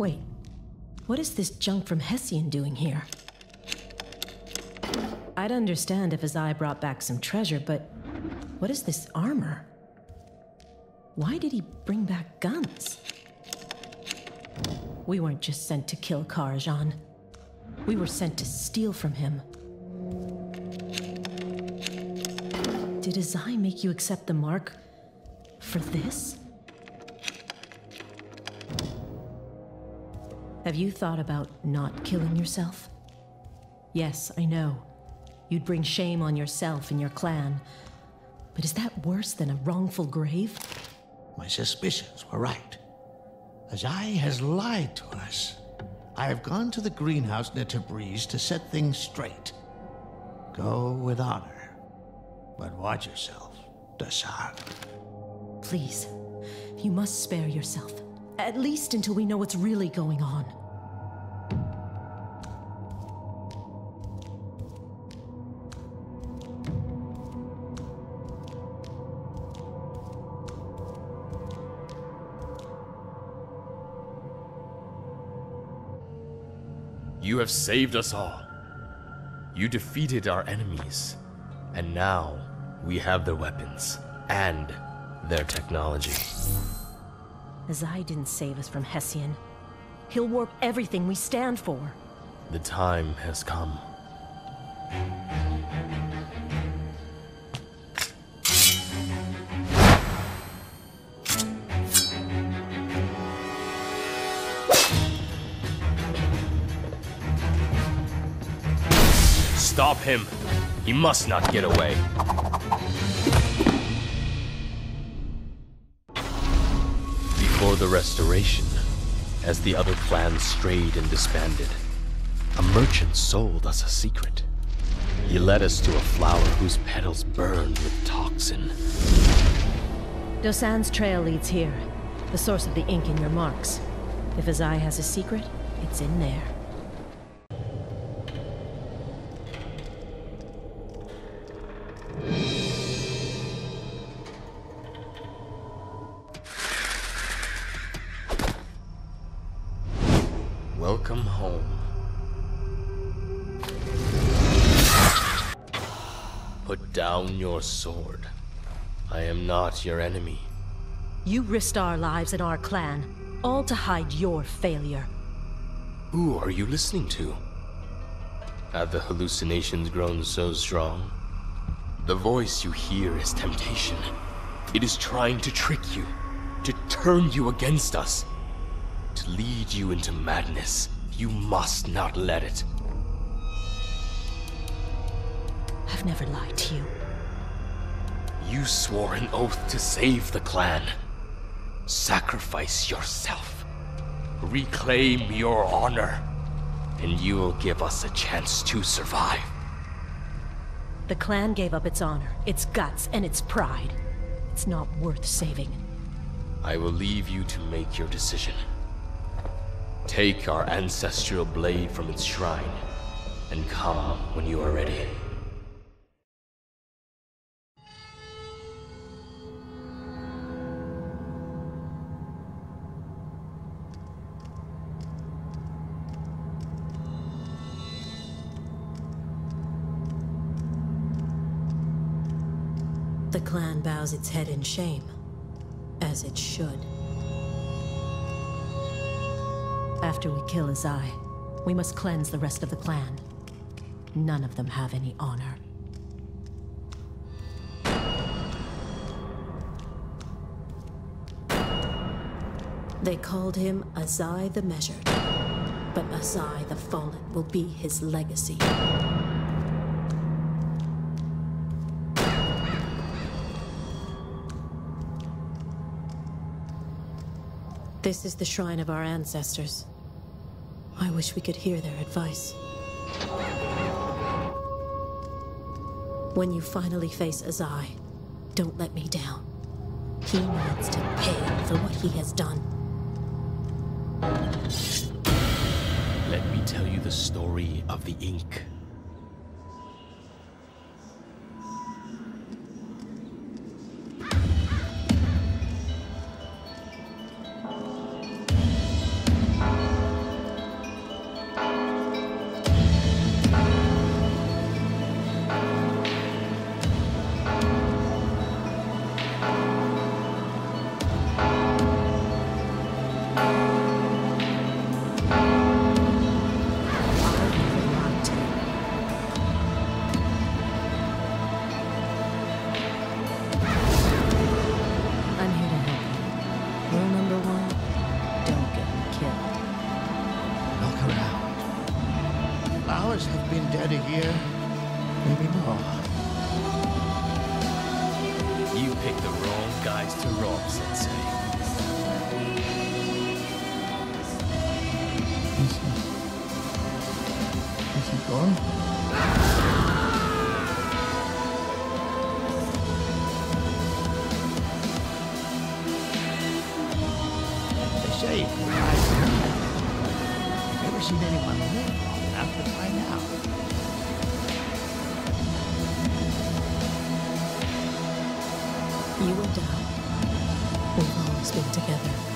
Wait, what is this junk from Hessian doing here? I'd understand if Azai brought back some treasure, but what is this armor? Why did he bring back guns? We weren't just sent to kill Karajan. We were sent to steal from him. Did Azai make you accept the mark for this? Have you thought about not killing yourself? Yes, I know. You'd bring shame on yourself and your clan. But is that worse than a wrongful grave? My suspicions were right. Azai has lied to us. I have gone to the greenhouse near Tabriz to set things straight. Go with honor. But watch yourself, Dosan. Please, you must spare yourself. At least until we know what's really going on. You have saved us all. You defeated our enemies. And now we have their weapons and their technology. Azai didn't save us from Hessian. He'll warp everything we stand for. The time has come. Stop him! He must not get away. Before the Restoration, as the other clans strayed and disbanded, a merchant sold us a secret. He led us to a flower whose petals burned with toxin. Dosan's trail leads here, the source of the ink in your marks. If Azai has a secret, it's in there. Welcome home. Put down your sword. I am not your enemy. You risked our lives and our clan, all to hide your failure. Who are you listening to? Have the hallucinations grown so strong? The voice you hear is temptation. It is trying to trick you, to turn you against us, lead you into madness. You must not let it. I've never lied to you. You swore an oath to save the clan. Sacrifice yourself. Reclaim your honor. And you will give us a chance to survive. The clan gave up its honor, its guts, and its pride. It's not worth saving. I will leave you to make your decision. Take our ancestral blade from its shrine, and come when you are ready. The clan bows its head in shame, as it should. After we kill Azai, we must cleanse the rest of the clan. None of them have any honor. They called him Azai the Measured, but Azai the Fallen will be his legacy. This is the shrine of our ancestors. I wish we could hear their advice. When you finally face Azai, don't let me down. He needs to pay for what he has done. Let me tell you the story of the ink. must have been dead a year, maybe more. You picked the wrong guys to rob, Sensei. Is he... Is he gone? They say... I've never seen anyone live enough to find. You and I, we've always been together.